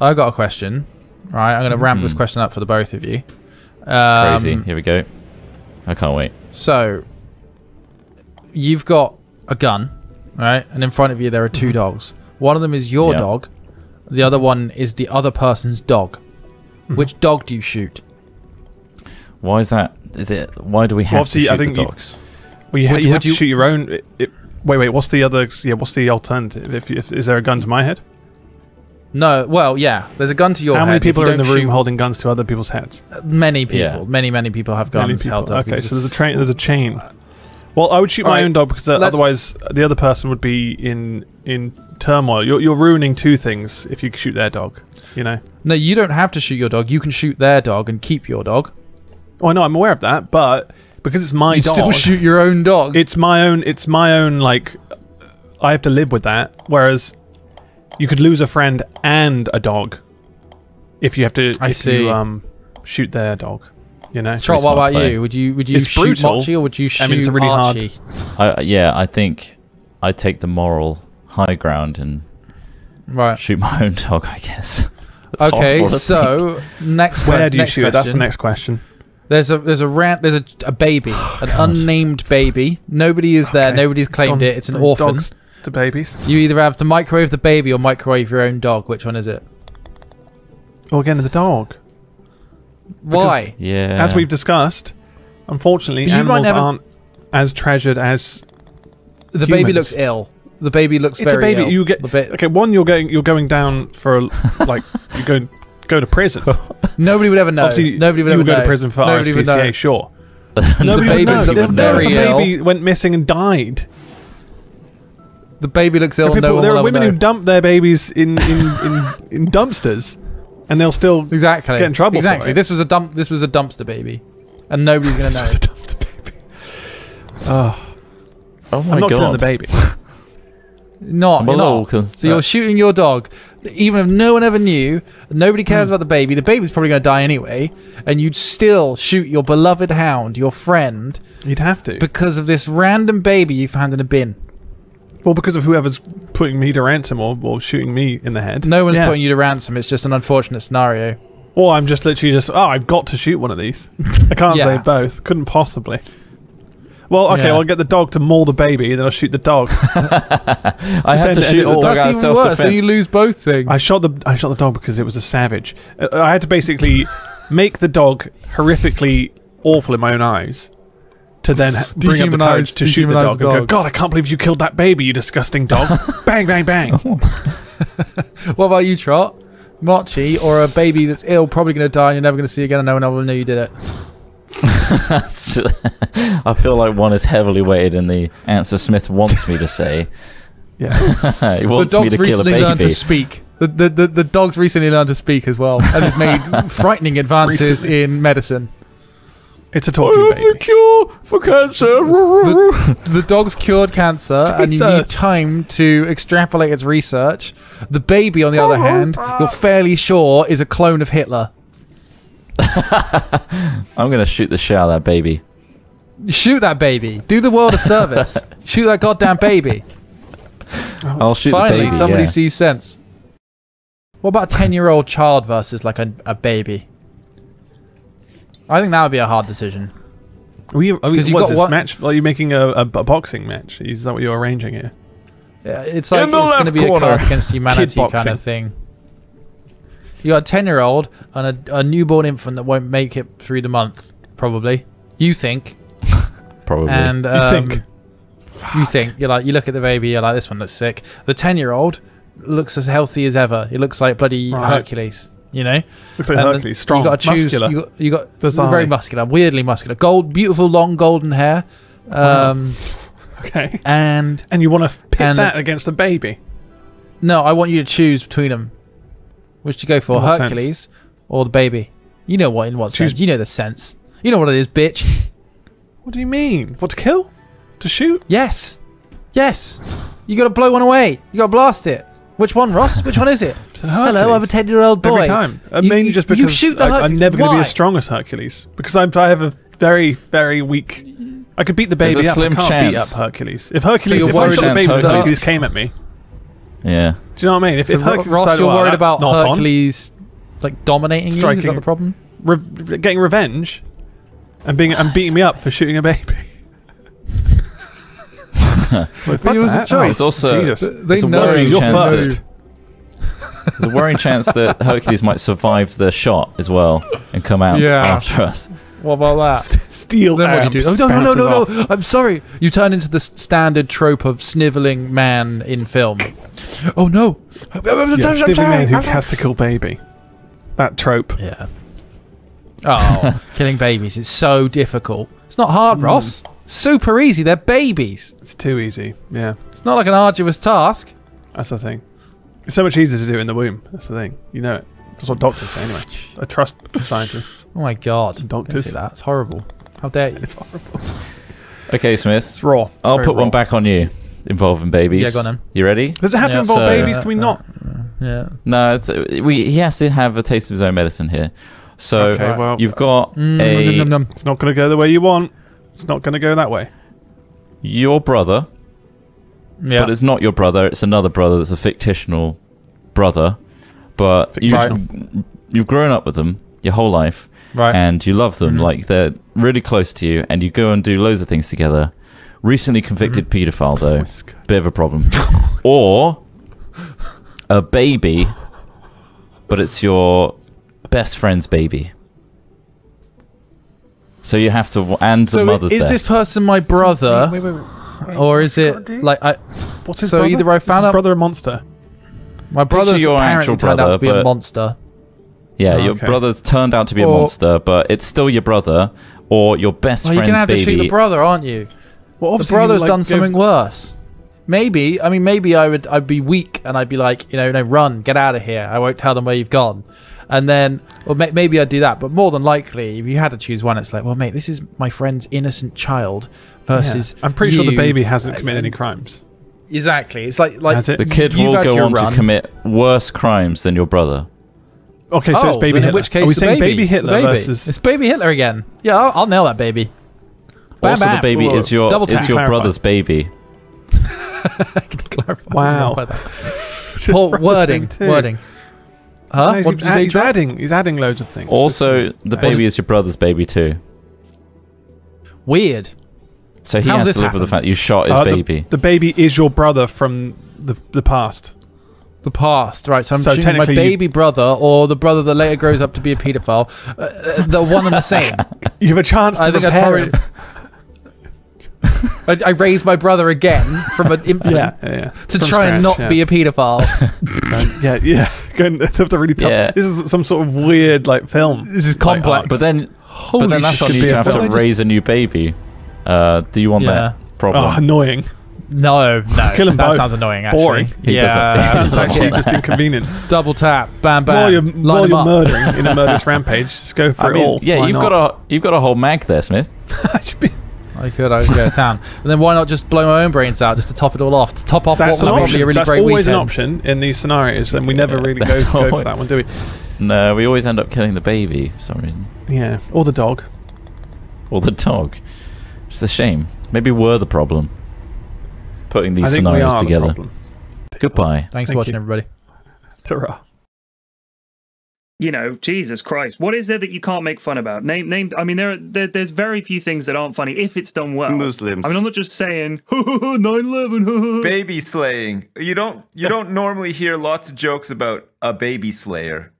I got a question. Right, I'm going to ramp this Mhm. question up for the both of you. Um, Crazy. Here we go. I can't wait. So, you've got a gun, right? And in front of you there are two dogs. One of them is your Yeah. dog. The other one is the other person's dog. Which dog do you shoot? Why is that? Is it? Why do we have to shoot I think the you- dogs? Well, you, ha- you would have to shoot your own. It, it- wait, wait. What's the other? Yeah, what's the alternative? If, if is there a gun to my head? No, well, yeah. There's a gun to your head. How head. many people are in the room shoot- holding guns to other people's heads? Many people. Yeah. Many, many people have Many guns people. held up. Okay, so there's a train. There's a chain. Well, I would shoot my Alright, own dog because uh, let's- otherwise the other person would be in in turmoil. You're you're ruining two things if you shoot their dog. You know. No, you don't have to shoot your dog. You can shoot their dog and keep your dog. Oh, I know. I'm aware of that, but because it's my dog you dog, still shoot your own dog. it's my own. It's my own. Like, I have to live with that. Whereas, you could lose a friend and a dog if you have to. I see. You, um, shoot their dog. You know. Trott, what about play. you? Would you would you It's shoot brutal. Mochi or would you shoot I mean, it's a really hard- Archie? I, yeah, I think I take the moral high ground and Right. shoot my own dog. I guess. That's Okay, awful to think. so next Where do you shoot it? That's the next question. There's a there's a rant there's a, a baby, an unnamed baby. Nobody is there. Nobody's claimed Gone it. It's an orphan. Dogs to babies. You either have to microwave the baby or microwave your own dog. Which one is it? Oh, again, the dog. Why? Yeah. As we've discussed, unfortunately, But you might animals never- aren't as treasured as. The baby looks ill. The baby looks It's a baby. ill. You get The ba- okay. One, you're going. You're going down for a, like you're going go to prison. Nobody would ever know. Obviously, Nobody would you ever would go know. to prison for Nobody would know. RSPCA. Sure. The Nobody would baby know. looks If the very ill. baby went missing and died. The baby looks ill. There are, no one there are women know. who dump their babies in in, in, in dumpsters, and they'll still. exactly get in trouble for Exactly. it. This was a dump. This was a dumpster baby, and nobody's gonna This know. was a dumpster baby. Oh, Oh my I'm not god. killing the baby. Not. I'm a you're not. cons- So you're shooting your dog, even if no one ever knew, nobody cares Hmm. about the baby. The baby's probably going to die anyway, and you'd still shoot your beloved hound, your friend, You'd have to. because of this random baby you found in a bin. Well, because of whoever's putting me to ransom or, or shooting me in the head. No one's Yeah. putting you to ransom. It's just an unfortunate scenario. Or I'm just literally just, oh, I've got to shoot one of these. I can't Yeah. say both. Couldn't possibly. Well, okay, Yeah. well, I'll get the dog to maul the baby, then I'll shoot the dog. I had to end- end shoot the all. dog That's out even worse. Then self-defense. you lose both things. I shot the I shot the dog because it was a savage. Uh, I had to basically make the dog horrifically awful in my own eyes. To then bring up the Dehumanize- courage to shoot the dehumanize dog, the and go. God, I can't believe you killed that baby, you disgusting dog! bang, bang, bang! Oh. What about you, Trott? Mochi, or a baby that's ill, probably going to die, and you're never going to see again, and no one will know you did it. That's ju- I feel like one is heavily weighted in the answer Smith wants me to say. Yeah, he The wants me dog's to kill a recently learned baby. to speak. The, the, the, the dog's recently learned to speak as well, and has made frightening advances Recently. in medicine. It's a talking oh, baby. cure for cancer. The, the dog's cured cancer, and you need time to extrapolate its research. The baby, on the other oh, oh, hand, you're fairly sure is a clone of Hitler. I'm gonna shoot the shit out of that baby. Shoot that baby. Do the world a service. Shoot that goddamn baby. I'll shoot Finally, the baby. Finally, somebody yeah. sees sense. What about a 10 year old child versus like a, a baby? I think that would be a hard decision. Are you, are we, 'Cause you've got this what- match? Are you making a, a, a boxing match? Is that what you're arranging here? Yeah, it's like In it's going to left be a corner. card against humanity kind of thing. You got a 10 year old and a, a newborn infant that won't make it through the month, probably. You think. Probably. And You um, think? You think. You're like, you look at the baby, you're like, this one looks sick. The 10 year old looks as healthy as ever. He looks like bloody Right. Hercules, you know? Looks like And Hercules, strong, You got to choose. muscular. You got, you got Bizarre. very muscular, weirdly muscular, gold, beautiful long golden hair, Wow. um, okay. and And you want to pit that against a baby? no, I want you to choose between them. Which you go for, what sense? Hercules or the baby? You know what? In what Choose- sense? You know the sense. You know what it is, bitch. What do you mean? What to kill? To shoot? Yes, yes. You got to blow one away. You got to blast it. Which one, Ross? Which one is it? Hello, I'm a ten-year-old boy. Every time. Uh, You- mainly you- just you because shoot the I, I'm never going to be as strong as Hercules. Because I'm, I have a very, very weak. I could beat the baby a up. slim I can't beat up. Hercules. If Hercules, you're if I worried shot the baby, Hercules- Hercules came at me. Yeah. Do you know what I mean? If, So if Hercules Ross, you're worried about not on," Hercules like dominating you? Is that the problem? re- getting revenge and being and beating me up for shooting a baby. Like, fuck it was a that. choice. It's also Jesus. They there's a know worrying you're chance first. that- there's a worrying chance that Hercules might survive the shot as well and come out Yeah. after us. What about that? Steel then what do you do? Oh, no, no, no, no, no. I'm sorry. You turn into the standard trope of sniveling man in film. Oh no. I'm Yeah, sorry, man who I'm has to kill baby. That trope. Yeah. Oh, killing babies. It's so difficult. It's not hard, mm. Ross. Super easy. They're babies. It's too easy. Yeah, It's not like an arduous task. that's the thing. It's so much easier to do in the womb. That's the thing. You know it. That's what doctors say anyway. I trust scientists. Oh my god. Doctors. Don't say that. It's horrible. How dare you? It's horrible. Okay, Smith. It's raw. It's I'll put raw. one back on you involving babies. Yeah, go on then. You ready? Does it have to involve so- babies? Can we not? Yeah. No, it's, we, he has to have a taste of his own medicine here. So Okay, well- you've got Mm, a num, num, num. It's not going to go the way you want. It's not going to go that way. your brother, Yeah. but it's not your brother. It's another brother. That's a fictional brother, but you've Fictional. you've grown up with them your whole life, right. and you love them Mhm. like they're really close to you, and you go and do loads of things together. Recently convicted Mm-hmm. paedophile though, bit of a problem, or a baby, but it's your best friend's baby. So you have to, and the so mother's is there. this person my brother, Wait, wait, wait. wait. or is What's he gotta it like I? What's his so brother? either I found his out- brother a monster. My brother's your apparently actual turned out brother, to be a monster. Yeah, Oh, your okay. brother's turned out to be a monster, but it's still your brother or your best Well, you're friend's gonna have to shoot the brother, aren't you? Well, The obviously you, brother's like, done something worse. Maybe, I mean, maybe I would, I'd be weak and I'd be like, you know, no, run, get out of here. I won't tell them where you've gone. And then, or may, maybe I'd do that. But more than likely, if you had to choose one, it's like, well, mate, this is my friend's innocent child Yeah. versus. I'm pretty sure the baby hasn't committed any crimes. Exactly. It's like, like it? the kid you've will go on run. to commit worse crimes than your brother. Okay, so oh, it's baby Hitler. in which case, Are we the saying baby, baby Hitler baby. versus? It's baby Hitler again. Yeah, I'll, I'll nail that baby. Bam, also, bam. the baby Whoa, is your double is your Clarify. brother's baby. Can clarify? Wow. Clarify that? Paul, wording, too. wording. No, Huh? he's, What did you say? he's Joel? adding. He's adding loads of things. Also, the baby is your brother's baby too. Weird. So he How's has to live with the fact you shot his Uh, baby. The, baby is your brother from the the past. The past, right? So I'm So choosing my technically you- baby brother or the brother that later grows up to be a paedophile. Uh, uh, the one and the same. You have a chance to I think I'd probably. I, I raised my brother again from an infant Yeah, yeah, yeah. to From try and not yeah. be a paedophile. yeah, yeah. Going to have to really tell. Yeah. This is some sort of weird like film. this is Like, complex. But then, Holy but then that's shit. on you to a have to. Just- raise a new baby. Uh, do you want Yeah. that problem? Oh, annoying. No, no. Kill 'em that both. sounds annoying. Actually. Boring. He yeah. doesn't- It sounds actually just inconvenient. Double tap, bam, bam. while you're, while you're murdering in a murderous rampage, just go for I it mean, all. yeah, Why you've not? got a you've got a whole mag there, Smith. I could, I could go to town. And then why not just blow my own brains out just to top it all off? To top off That's what an was option. a really That's great always an option in these scenarios, and we never Yeah, really go, go for that one, do we? No, we always end up killing the baby for some reason, Yeah, or the dog. or the dog. It's a shame. Maybe we're the problem. Putting these I think we scenarios are the together. problem. Goodbye. Thanks for watching, you. everybody. Ta-ra. You know, Jesus Christ, what is there that you can't make fun about? Name, name. I mean, there, are, there there's very few things that aren't funny if it's done well. Muslims. I mean, I'm not just saying 9/11. baby slaying. You don't you don't normally hear lots of jokes about a baby slayer.